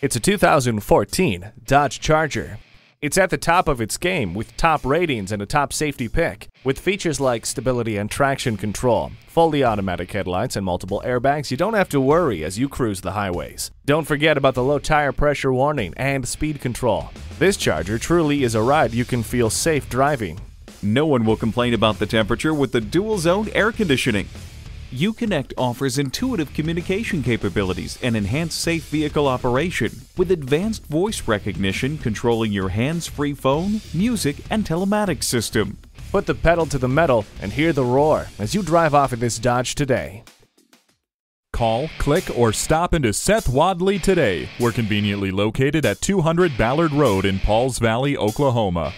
It's a 2014 Dodge Charger. It's at the top of its game with top ratings and a top safety pick. With features like stability and traction control, fully automatic headlights, and multiple airbags, you don't have to worry as you cruise the highways. Don't forget about the low tire pressure warning and speed control. This Charger truly is a ride you can feel safe driving. No one will complain about the temperature with the dual zone air conditioning. Uconnect offers intuitive communication capabilities and enhanced safe vehicle operation with advanced voice recognition controlling your hands-free phone, music, and telematics system. Put the pedal to the metal and hear the roar as you drive off in this Dodge today. Call, click, or stop into Seth Wadley today. We're conveniently located at 200 Ballard Road in Pauls Valley, Oklahoma.